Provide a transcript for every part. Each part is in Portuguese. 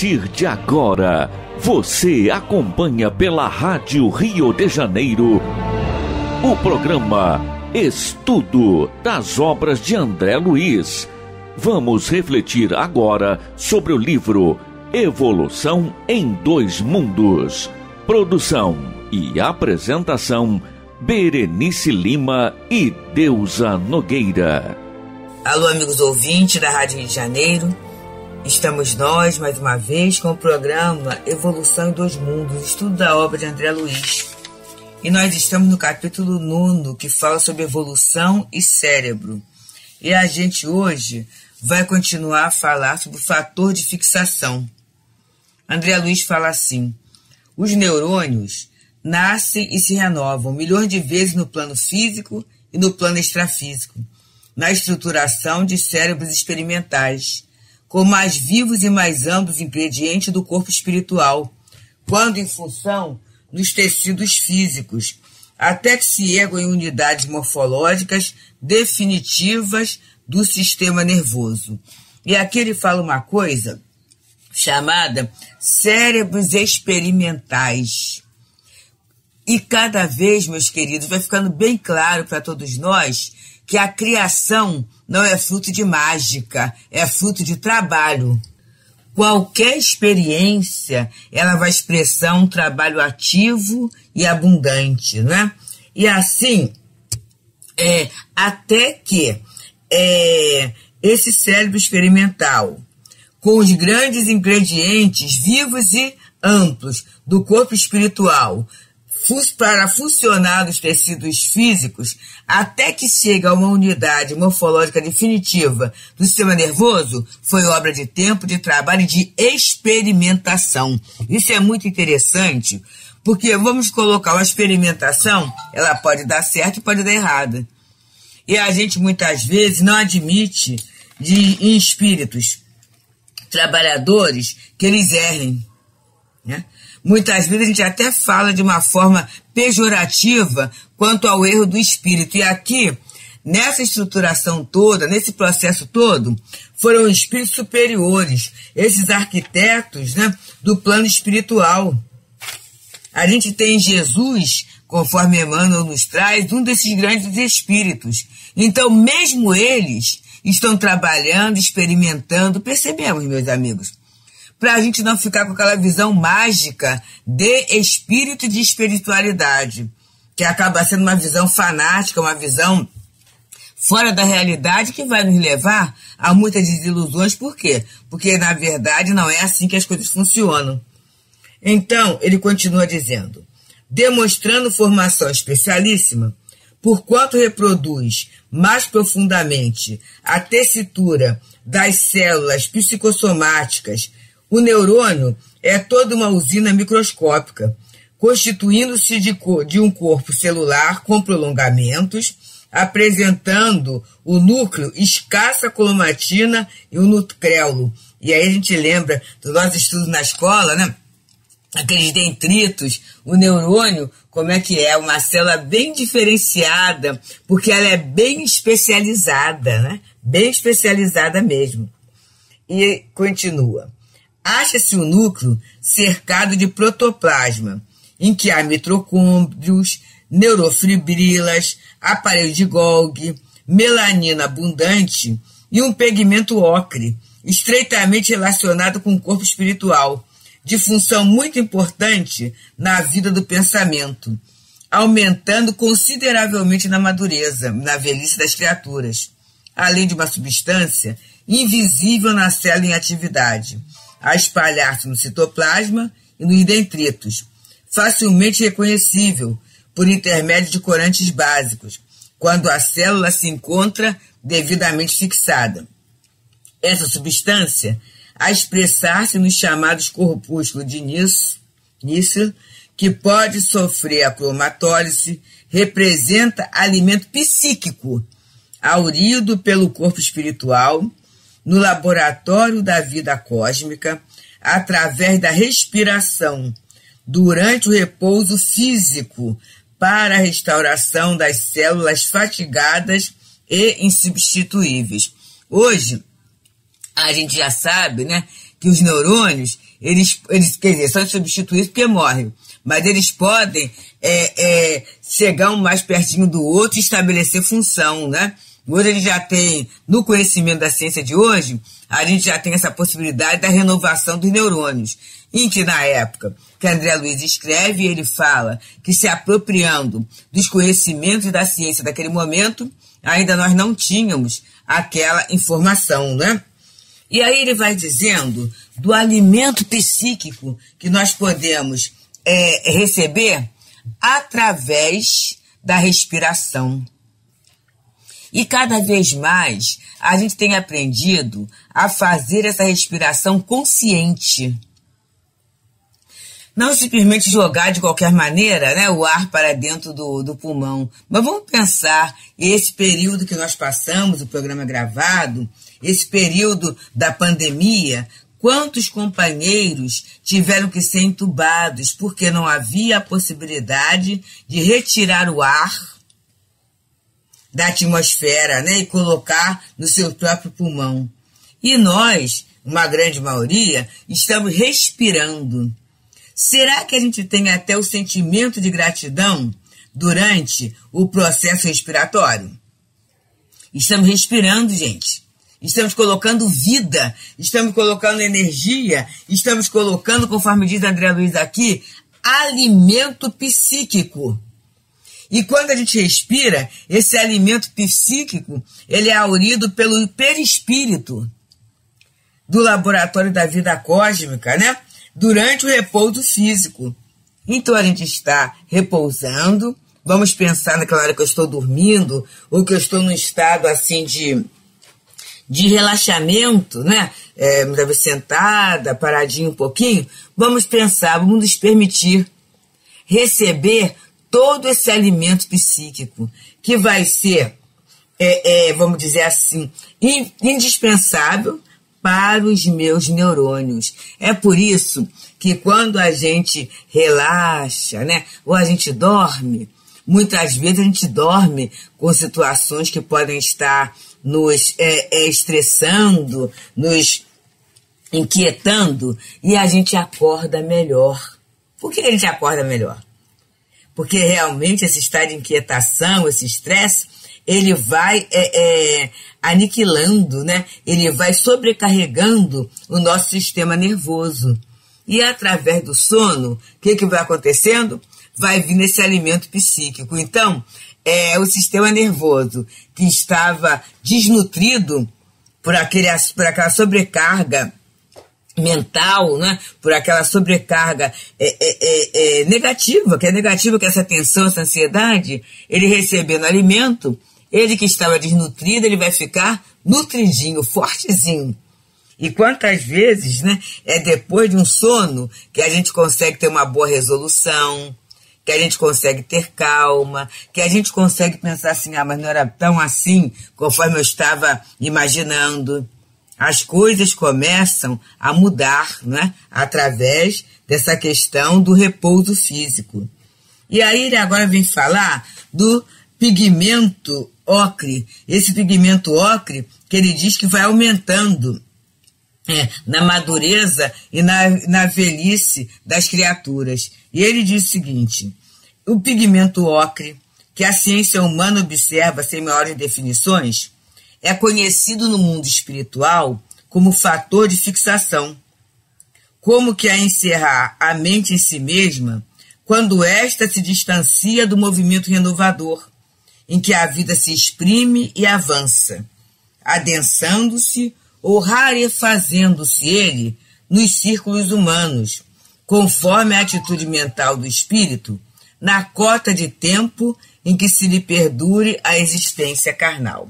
partir de agora, você acompanha pela Rádio Rio de Janeiro o programa Estudo das Obras de André Luiz. Vamos refletir agora sobre o livro Evolução em Dois Mundos. Produção e apresentação Berenice Lima e Deusa Nogueira. Alô, amigos ouvintes da Rádio Rio de Janeiro. Estamos nós, mais uma vez, com o programa Evolução em Dois Mundos, estudo da obra de André Luiz. E nós estamos no capítulo 9, que fala sobre evolução e cérebro. E a gente hoje vai continuar a falar sobre o fator de fixação. André Luiz fala assim: os neurônios nascem e se renovam milhões de vezes no plano físico e no plano extrafísico, na estruturação de cérebros experimentais com mais vivos e mais amplos ingredientes do corpo espiritual, quando em função dos tecidos físicos, até que se ergam em unidades morfológicas definitivas do sistema nervoso. E aqui ele fala uma coisa chamada cérebros experimentais. E cada vez, meus queridos, vai ficando bem claro para todos nós que a criação não é fruto de mágica, é fruto de trabalho. Qualquer experiência, ela vai expressar um trabalho ativo e abundante, né? E assim, é, até que é, esse cérebro experimental, com os grandes ingredientes vivos e amplos do corpo espiritual, para funcionar nos tecidos físicos até que chega a uma unidade morfológica definitiva do sistema nervoso foi obra de tempo, de trabalho e de experimentação. Isso é muito interessante, porque vamos colocar uma experimentação, ela pode dar certo e pode dar errado. E a gente muitas vezes não admite de, em espíritos trabalhadores que eles errem. Né? Muitas vezes a gente até fala de uma forma pejorativa quanto ao erro do espírito. E aqui, nessa estruturação toda, nesse processo todo, foram espíritos superiores, esses arquitetos né, do plano espiritual. A gente tem Jesus, conforme Emmanuel nos traz, um desses grandes espíritos. Então, mesmo eles estão trabalhando, experimentando, percebemos, meus amigos, para a gente não ficar com aquela visão mágica de espírito de espiritualidade, que acaba sendo uma visão fanática, uma visão fora da realidade que vai nos levar a muitas desilusões. Por quê? Porque, na verdade, não é assim que as coisas funcionam. Então, ele continua dizendo: demonstrando formação especialíssima, porquanto reproduz mais profundamente a tessitura das células psicossomáticas o neurônio é toda uma usina microscópica, constituindo-se de, de um corpo celular com prolongamentos, apresentando o núcleo escassa cromatina e o nucleolo. E aí a gente lembra do nosso estudo na escola, né? Aqueles dentritos, o neurônio, como é que é? Uma célula bem diferenciada, porque ela é bem especializada, né? Bem especializada mesmo. E continua acha-se o núcleo cercado de protoplasma, em que há mitocôndrios, neurofibrilas, aparelho de Golgi, melanina abundante e um pigmento ocre, estreitamente relacionado com o corpo espiritual, de função muito importante na vida do pensamento, aumentando consideravelmente na madureza, na velhice das criaturas, além de uma substância invisível na célula em atividade a espalhar-se no citoplasma e nos detritos, facilmente reconhecível por intermédio de corantes básicos, quando a célula se encontra devidamente fixada. Essa substância, a expressar-se nos chamados corpúsculos de Nísel, que pode sofrer a cromatólise, representa alimento psíquico, aurido pelo corpo espiritual, no laboratório da vida cósmica através da respiração durante o repouso físico para a restauração das células fatigadas e insubstituíveis. Hoje, a gente já sabe, né, que os neurônios, eles, eles quer dizer, são substituídos porque morrem, mas eles podem é, é, chegar um mais pertinho do outro e estabelecer função, né? Hoje a gente já tem, no conhecimento da ciência de hoje, a gente já tem essa possibilidade da renovação dos neurônios. Em que na época que André Luiz escreve, ele fala que se apropriando dos conhecimentos da ciência daquele momento, ainda nós não tínhamos aquela informação, né? E aí ele vai dizendo do alimento psíquico que nós podemos é, receber através da respiração. E cada vez mais a gente tem aprendido a fazer essa respiração consciente. Não simplesmente jogar de qualquer maneira né, o ar para dentro do, do pulmão. Mas vamos pensar esse período que nós passamos, o programa gravado, esse período da pandemia, quantos companheiros tiveram que ser entubados porque não havia a possibilidade de retirar o ar da atmosfera né, e colocar no seu próprio pulmão. E nós, uma grande maioria, estamos respirando. Será que a gente tem até o sentimento de gratidão durante o processo respiratório? Estamos respirando, gente. Estamos colocando vida, estamos colocando energia, estamos colocando, conforme diz André Luiz aqui, alimento psíquico. E quando a gente respira, esse alimento psíquico, ele é aurido pelo perispírito do laboratório da vida cósmica, né? Durante o repouso físico. Então a gente está repousando, vamos pensar naquela hora que eu estou dormindo, ou que eu estou num estado assim de, de relaxamento, né? É, vezes sentada, paradinho um pouquinho, vamos pensar, vamos nos permitir receber todo esse alimento psíquico que vai ser, é, é, vamos dizer assim, indispensável para os meus neurônios. É por isso que quando a gente relaxa, né, ou a gente dorme, muitas vezes a gente dorme com situações que podem estar nos é, é, estressando, nos inquietando, e a gente acorda melhor. Por que a gente acorda melhor? Porque realmente esse estado de inquietação, esse estresse, ele vai é, é, aniquilando, né? ele vai sobrecarregando o nosso sistema nervoso. E através do sono, o que, que vai acontecendo? Vai vir esse alimento psíquico. Então, é o sistema nervoso que estava desnutrido por, aquele, por aquela sobrecarga mental, né, por aquela sobrecarga é, é, é, é, negativa, que é negativa, que essa tensão, essa ansiedade, ele recebendo alimento, ele que estava desnutrido, ele vai ficar nutridinho, fortezinho. E quantas vezes, né, é depois de um sono que a gente consegue ter uma boa resolução, que a gente consegue ter calma, que a gente consegue pensar assim, ah, mas não era tão assim conforme eu estava imaginando as coisas começam a mudar né, através dessa questão do repouso físico. E aí ele agora vem falar do pigmento ocre, esse pigmento ocre que ele diz que vai aumentando é, na madureza e na, na velhice das criaturas. E ele diz o seguinte: o pigmento ocre, que a ciência humana observa sem maiores definições, é conhecido no mundo espiritual como fator de fixação, como que a encerrar a mente em si mesma quando esta se distancia do movimento renovador, em que a vida se exprime e avança, adensando-se ou rarefazendo-se ele nos círculos humanos, conforme a atitude mental do espírito, na cota de tempo em que se lhe perdure a existência carnal.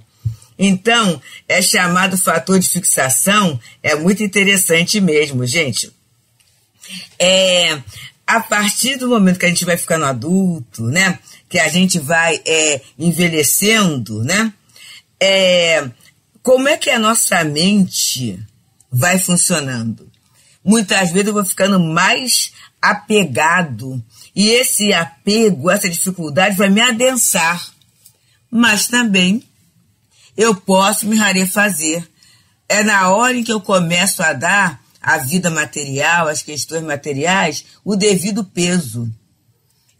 Então, é chamado fator de fixação, é muito interessante mesmo, gente. É, a partir do momento que a gente vai ficando adulto, né? Que a gente vai é, envelhecendo, né? É, como é que a nossa mente vai funcionando? Muitas vezes eu vou ficando mais apegado e esse apego, essa dificuldade vai me adensar, mas também eu posso me rarefazer. É na hora em que eu começo a dar à vida material, às questões materiais, o devido peso.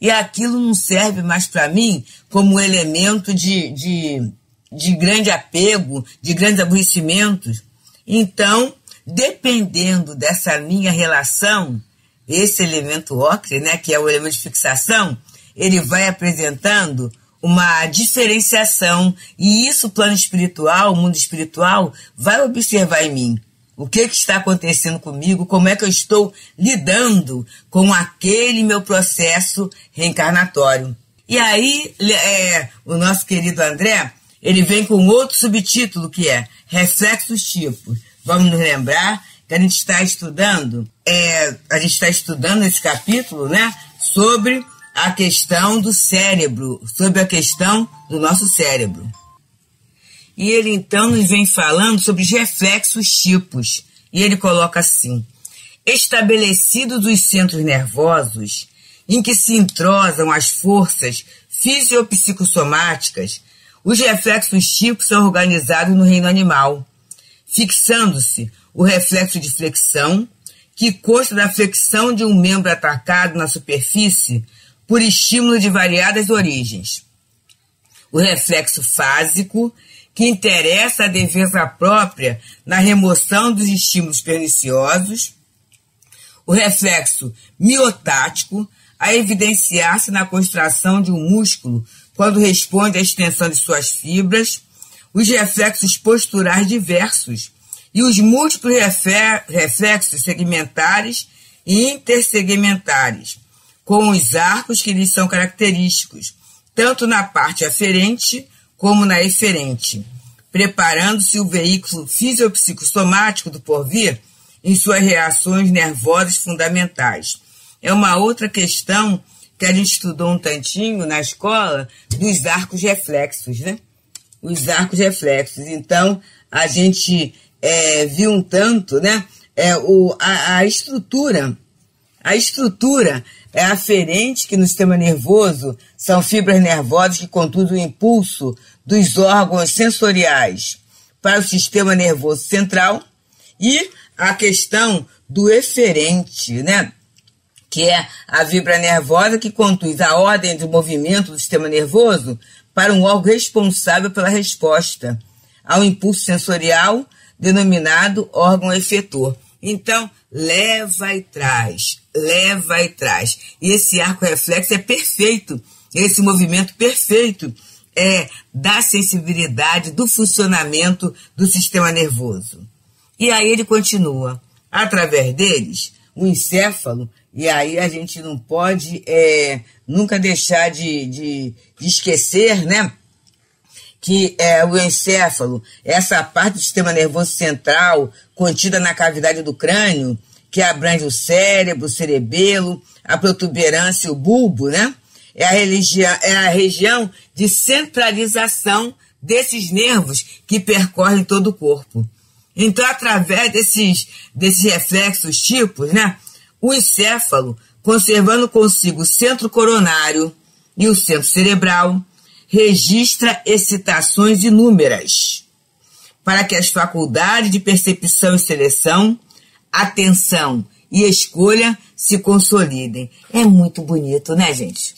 E aquilo não serve mais para mim como elemento de, de, de grande apego, de grandes aborrecimentos. Então, dependendo dessa minha relação, esse elemento ocre, né, que é o elemento de fixação, ele vai apresentando uma diferenciação e isso o plano espiritual, o mundo espiritual vai observar em mim. O que, que está acontecendo comigo? Como é que eu estou lidando com aquele meu processo reencarnatório? E aí, é, o nosso querido André, ele vem com outro subtítulo que é Reflexos Tipos. Vamos nos lembrar que a gente está estudando, é, a gente está estudando esse capítulo, né, sobre a questão do cérebro, sobre a questão do nosso cérebro. E ele então nos vem falando sobre os reflexos tipos. E ele coloca assim: estabelecidos os centros nervosos em que se entrosam as forças fisiopsicossomáticas, os reflexos tipos são organizados no reino animal, fixando-se o reflexo de flexão, que consta da flexão de um membro atacado na superfície por estímulo de variadas origens. O reflexo fásico, que interessa a defesa própria na remoção dos estímulos perniciosos. O reflexo miotático, a evidenciar-se na contração de um músculo quando responde à extensão de suas fibras. Os reflexos posturais diversos e os múltiplos reflexos segmentares e intersegmentares com os arcos que lhes são característicos, tanto na parte aferente como na eferente, preparando-se o veículo fisiopsicossomático do porvir em suas reações nervosas fundamentais. É uma outra questão que a gente estudou um tantinho na escola dos arcos reflexos, né? Os arcos reflexos. Então, a gente é, viu um tanto, né? É, o, a, a estrutura, a estrutura é aferente, que no sistema nervoso são fibras nervosas que conduzem o impulso dos órgãos sensoriais para o sistema nervoso central, e a questão do eferente, né? que é a vibra nervosa que conduz a ordem do movimento do sistema nervoso para um órgão responsável pela resposta ao impulso sensorial denominado órgão efetor. Então, leva e traz, leva e traz. E esse arco reflexo é perfeito, esse movimento perfeito é da sensibilidade, do funcionamento do sistema nervoso. E aí ele continua. Através deles, o encéfalo, e aí a gente não pode é, nunca deixar de, de, de esquecer, né? que é o encéfalo, essa parte do sistema nervoso central contida na cavidade do crânio, que abrange o cérebro, o cerebelo, a protuberância e o bulbo, né? É a, religião, é a região de centralização desses nervos que percorrem todo o corpo. Então, através desses, desses reflexos tipos, né? O encéfalo, conservando consigo o centro coronário e o centro cerebral, registra excitações inúmeras, para que as faculdades de percepção e seleção, atenção e escolha se consolidem. É muito bonito, né, gente?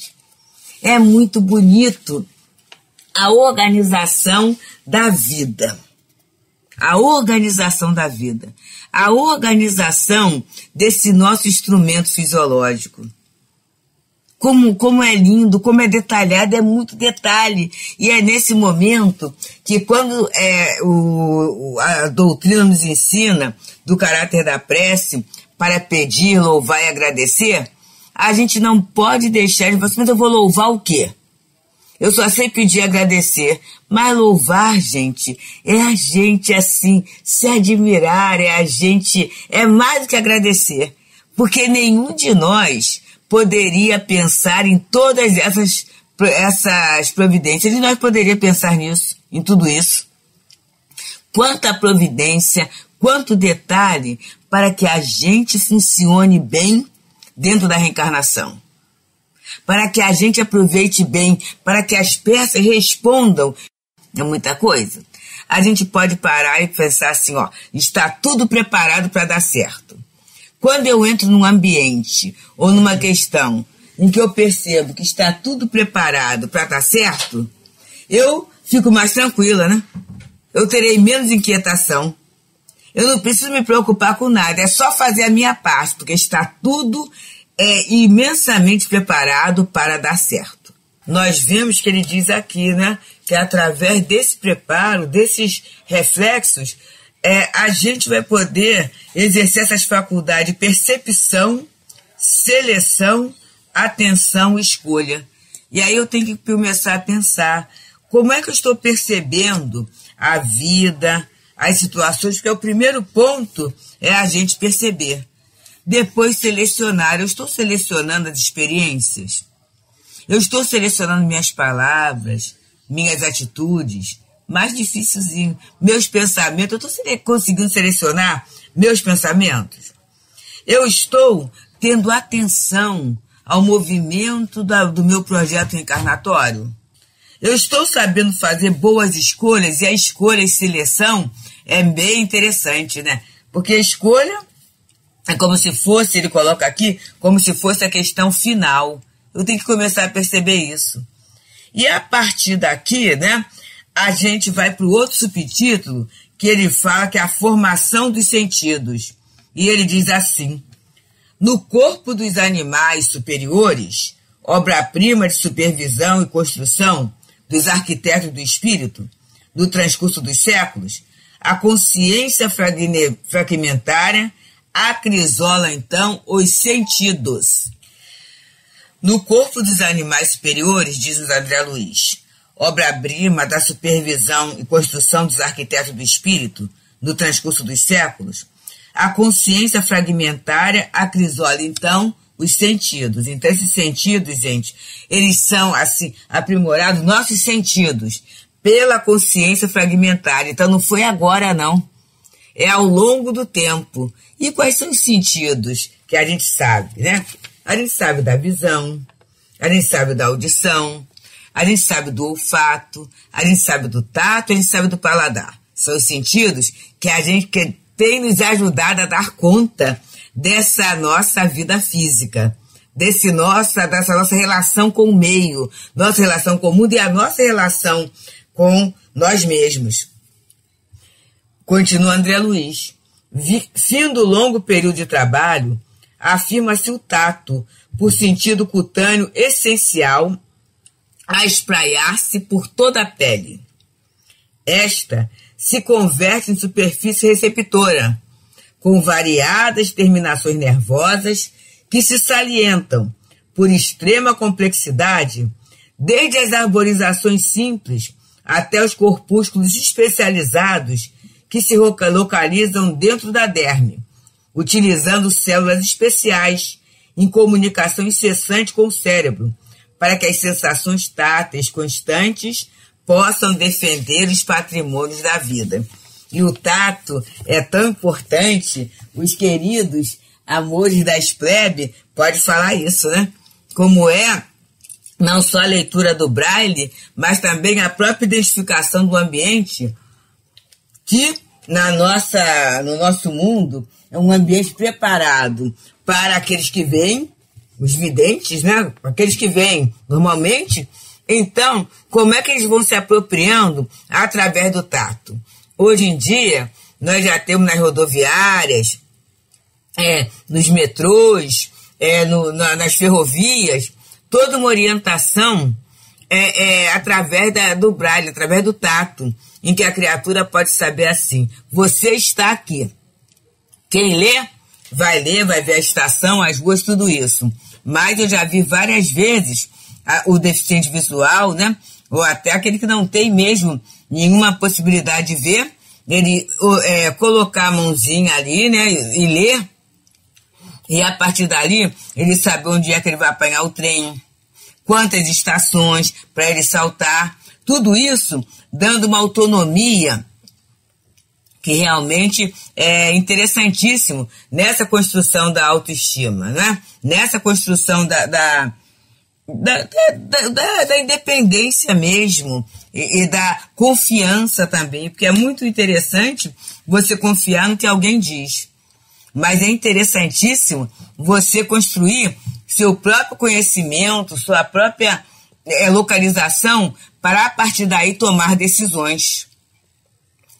É muito bonito a organização da vida. A organização da vida. A organização desse nosso instrumento fisiológico como, como é lindo, como é detalhado, é muito detalhe. E é nesse momento que quando é, o, a doutrina nos ensina do caráter da prece para pedir, louvar e agradecer, a gente não pode deixar de falar, mas eu vou louvar o quê? Eu só sei pedir e agradecer. Mas louvar, gente, é a gente assim, se admirar, é a gente, é mais do que agradecer. Porque nenhum de nós poderia pensar em todas essas, essas providências. E nós poderíamos pensar nisso, em tudo isso. Quanta providência, quanto detalhe para que a gente funcione bem dentro da reencarnação. Para que a gente aproveite bem, para que as peças respondam. É muita coisa. a gente pode parar e pensar assim, ó, está tudo preparado para dar certo. Quando eu entro num ambiente ou numa questão em que eu percebo que está tudo preparado para dar certo, eu fico mais tranquila, né? Eu terei menos inquietação. Eu não preciso me preocupar com nada, é só fazer a minha parte, porque está tudo é, imensamente preparado para dar certo. Nós vemos que ele diz aqui, né, que através desse preparo, desses reflexos, é, a gente vai poder exercer essas faculdades de percepção, seleção, atenção escolha. E aí eu tenho que começar a pensar como é que eu estou percebendo a vida, as situações, porque o primeiro ponto é a gente perceber. Depois selecionar. Eu estou selecionando as experiências. Eu estou selecionando minhas palavras, minhas atitudes. Mais difícilzinho. Meus pensamentos. Eu estou conseguindo selecionar meus pensamentos. Eu estou tendo atenção ao movimento da, do meu projeto encarnatório. Eu estou sabendo fazer boas escolhas e a escolha e seleção é bem interessante, né? Porque a escolha é como se fosse, ele coloca aqui, como se fosse a questão final. Eu tenho que começar a perceber isso. E a partir daqui, né, a gente vai para o outro subtítulo, que ele fala que é a formação dos sentidos. E ele diz assim: No corpo dos animais superiores, obra-prima de supervisão e construção dos arquitetos do espírito, no transcurso dos séculos, a consciência fragmentária acrisola então os sentidos. No corpo dos animais superiores, diz o André Luiz, obra-prima da supervisão e construção dos arquitetos do espírito, no transcurso dos séculos, a consciência fragmentária acrisola então os sentidos. Então, esses sentidos, gente, eles são assim aprimorados, nossos sentidos pela consciência fragmentária. Então não foi agora, não. É ao longo do tempo. E quais são os sentidos que a gente sabe, né? A gente sabe da visão, a gente sabe da audição, a gente sabe do olfato, a gente sabe do tato, a gente sabe do paladar. São os sentidos que a gente que tem nos ajudado a dar conta dessa nossa vida física, desse nossa, dessa nossa relação com o meio, nossa relação com o mundo e a nossa relação com nós mesmos. Continua André Luiz. Fim do longo período de trabalho, afirma-se o tato, por sentido cutâneo essencial, a espraiar-se por toda a pele. Esta se converte em superfície receptora, com variadas terminações nervosas que se salientam por extrema complexidade, desde as arborizações simples até os corpúsculos especializados que se localizam dentro da derme, utilizando células especiais em comunicação incessante com o cérebro, para que as sensações táteis constantes possam defender os patrimônios da vida. E o tato é tão importante, os queridos amores da plebe pode falar isso, né? Como é não só a leitura do braille, mas também a própria identificação do ambiente, que na nossa, no nosso mundo é um ambiente preparado para aqueles que vêm, os videntes, né? Aqueles que vêm normalmente. Então, como é que eles vão se apropriando através do tato? Hoje em dia, nós já temos nas rodoviárias, é, nos metrôs, é, no, na, nas ferrovias, toda uma orientação é, é, através da, do braille, através do tato, em que a criatura pode saber assim: você está aqui. Quem lê, vai ler, vai ver a estação, as ruas, tudo isso. Mas eu já vi várias vezes a, o deficiente visual, né? Ou até aquele que não tem mesmo nenhuma possibilidade de ver, ele é, colocar a mãozinha ali, né? E, e ler e a partir dali, ele sabe onde é que ele vai apanhar o trem, quantas estações para ele saltar. Tudo isso dando uma autonomia que realmente é interessantíssimo nessa construção da autoestima, né? nessa construção da, da, da, da, independência mesmo e, e, da confiança também, porque é muito interessante você confiar no que alguém diz. Mas é interessantíssimo você construir seu próprio conhecimento, sua própria é, localização, para a partir daí tomar decisões.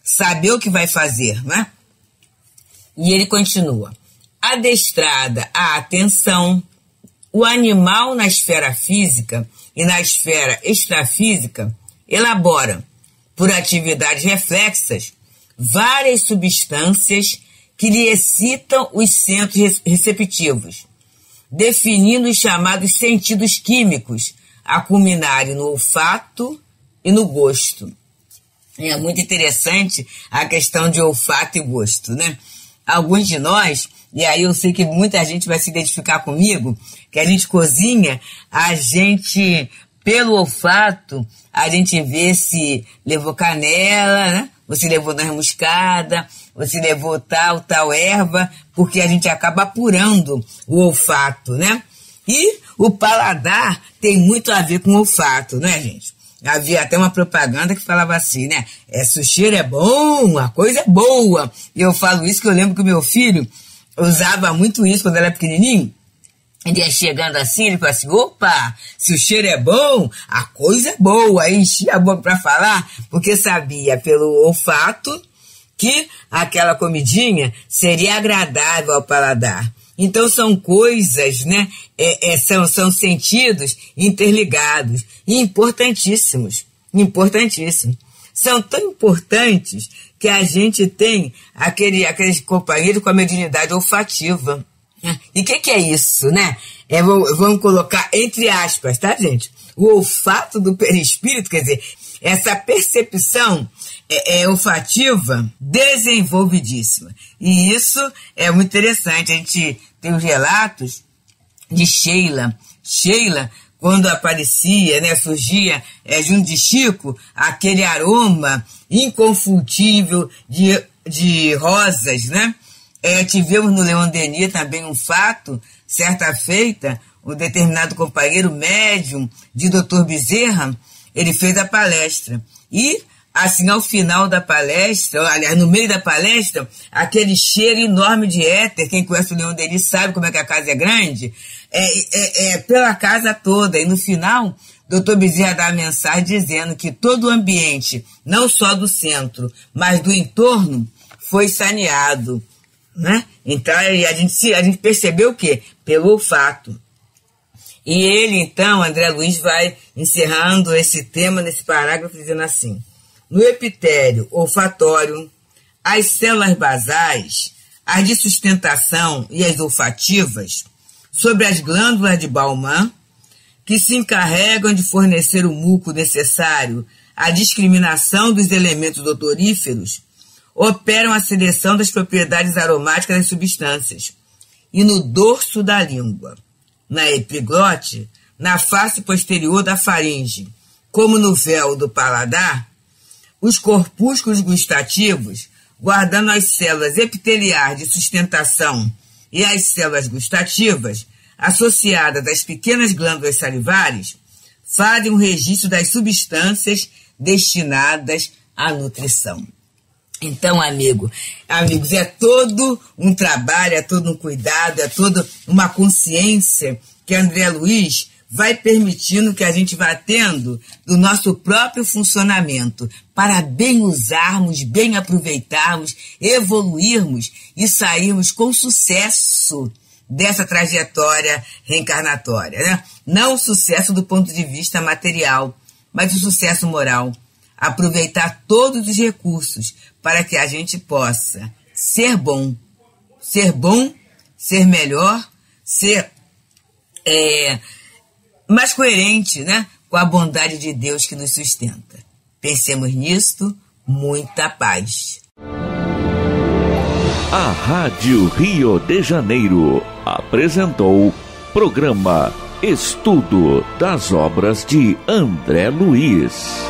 Saber o que vai fazer, né? E ele continua. Adestrada à atenção, o animal na esfera física e na esfera extrafísica elabora, por atividades reflexas, várias substâncias que lhe excitam os centros receptivos, definindo os chamados sentidos químicos, a culminarem no olfato e no gosto. É muito interessante a questão de olfato e gosto, né? Alguns de nós, e aí eu sei que muita gente vai se identificar comigo, que a gente cozinha, a gente, pelo olfato, a gente vê se levou canela, né? Levou noz moscada, você levou tal, tal erva, porque a gente acaba apurando o olfato, né? E o paladar tem muito a ver com o olfato, né, gente? Havia até uma propaganda que falava assim, né? É, cheiro é bom, a coisa é boa. E eu falo isso que eu lembro que o meu filho usava muito isso quando era pequenininho. Ele ia chegando assim, ele falava assim, opa, se o cheiro é bom, a coisa é boa. Aí enchia a boca para falar, porque sabia pelo olfato que aquela comidinha seria agradável ao paladar. Então são coisas, né? É, é, são, são sentidos interligados e importantíssimos. Importantíssimos. São tão importantes que a gente tem aquele, aqueles companheiros com a mediunidade olfativa. E o que, que, é isso, né? É, vamos colocar entre aspas, tá, gente? O olfato do perispírito, quer dizer, essa percepção é, é olfativa desenvolvidíssima. E isso é muito interessante. A gente tem os relatos de Sheila. Sheila, quando aparecia, né, surgia é, junto de Chico, aquele aroma inconfundível de, de rosas, né? É, tivemos no Leon Denis também um fato, certa feita, um determinado companheiro médium de Dr. Bezerra, ele fez a palestra. E, assim, ao final da palestra, aliás, no meio da palestra, aquele cheiro enorme de éter, quem conhece o Leon Denis sabe como é que a casa é grande, é, é, é pela casa toda. E no final, Dr. Bezerra dá a mensagem dizendo que todo o ambiente, não só do centro, mas do entorno, foi saneado né? Então a gente, a gente percebeu o quê? Pelo olfato. E ele, então, André Luiz, vai encerrando esse tema nesse parágrafo dizendo assim: no epitério olfatório, as células basais, as de sustentação e as olfativas, sobre as glândulas de Bauman, que se encarregam de fornecer o muco necessário à discriminação dos elementos odoríferos, operam a seleção das propriedades aromáticas das substâncias. E no dorso da língua, na epiglote, na face posterior da faringe, como no véu do paladar, os corpúsculos gustativos, guardando as células epiteliares de sustentação e as células gustativas, associadas às pequenas glândulas salivares, fazem um registro das substâncias destinadas à nutrição. Então, amigo, amigos, é todo um trabalho, é todo um cuidado, é toda uma consciência que André Luiz vai permitindo que a gente vá tendo do nosso próprio funcionamento para bem usarmos, bem aproveitarmos, evoluirmos e sairmos com sucesso dessa trajetória reencarnatória. Né? Não o sucesso do ponto de vista material, mas o sucesso moral aproveitar todos os recursos para que a gente possa ser bom, ser bom, ser melhor, ser é, mais coerente né, com a bondade de Deus que nos sustenta. Pensemos nisto, muita paz. A Rádio Rio de Janeiro apresentou programa Estudo das Obras de André Luiz.